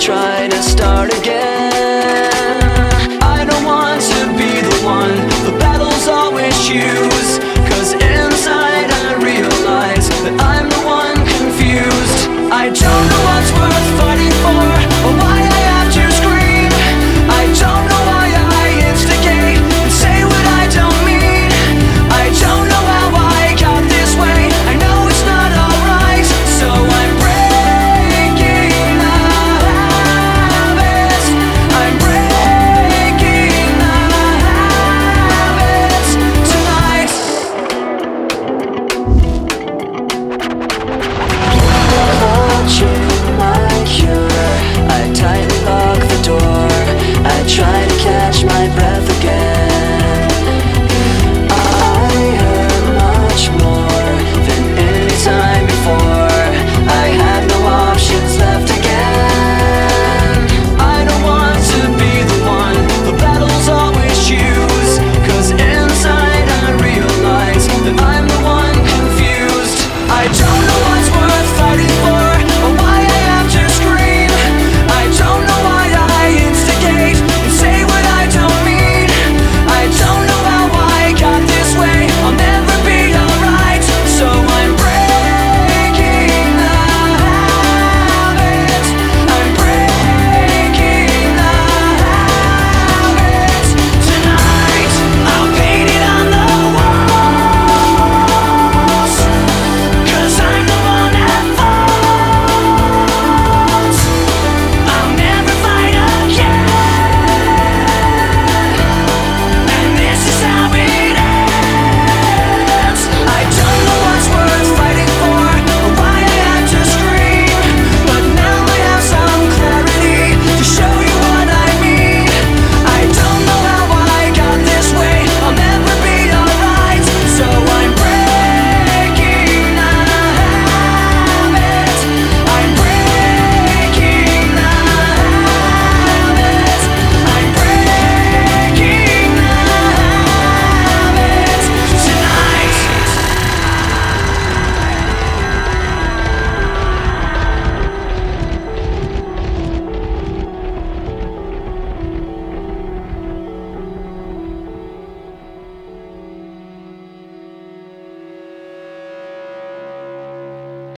try.